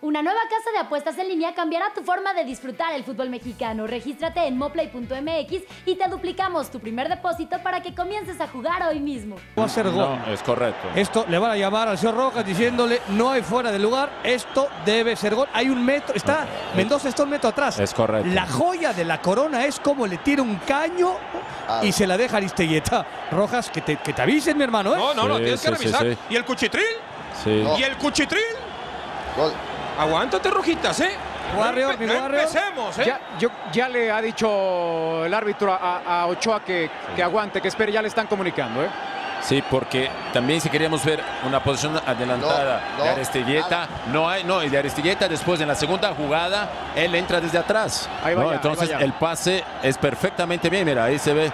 Una nueva casa de apuestas en línea cambiará tu forma de disfrutar el fútbol mexicano. Regístrate en moplay.mx y te duplicamos tu primer depósito para que comiences a jugar hoy mismo. Va a hacer gol. No, es correcto. Esto le van a llamar al señor Rojas diciéndole no hay fuera de lugar, esto debe ser gol. Hay un metro, está Mendoza está un metro atrás. Es correcto. La joya de la corona es como le tira un caño y se la deja Aristeguieta. Rojas, que te, que te avisen, mi hermano. ¿eh? No, no, no, Sí, tienes que sí, revisar. sí. ¿Y el cuchitril? Sí. ¿Y el cuchitril? Gol. Aguántate, Rojitas, ¿eh? Warrior, mi No Warrior. Empecemos, ¿eh? Ya, yo- ya le ha dicho el árbitro a, a Ochoa que, que aguante, que espere, ya le están comunicando. ¿eh? Sí, porque también si queríamos ver una posición adelantada No, no, de Aristigueta, no hay, no, y de Aristigueta después en la segunda jugada, él entra desde atrás. Ahí va ¿no? ya, Entonces ahí va ya. el pase es perfectamente bien, mira, ahí se ve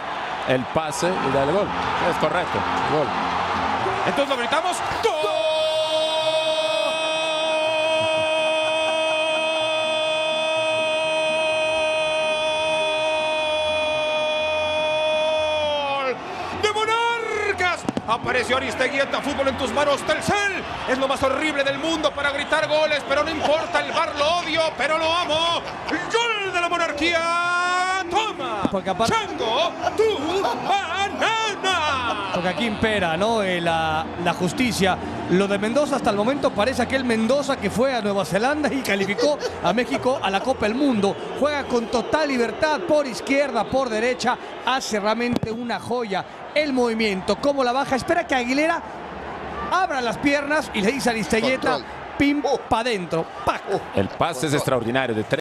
el pase y da el gol. Es correcto, gol. Entonces lo gritamos. ¡Gol! Apareció Aristeguieta, fútbol en tus manos, Telcel. Es lo más horrible del mundo para gritar goles, pero no importa, el bar lo odio, pero lo amo. ¡Gol de la monarquía! ¡Toma! ¡Chango, tu banana! Porque aquí impera ¿no? Eh, la, la justicia. Lo de Mendoza hasta el momento parece aquel Mendoza que fue a Nueva Zelanda y calificó a México a la Copa del Mundo. Juega con total libertad por izquierda, por derecha. Hace realmente una joya el movimiento. Cómo la baja. Espera que Aguilera abra las piernas y le dice a Control. pim, Oh. pa' dentro. ¡Pac! El pase es extraordinario de tres.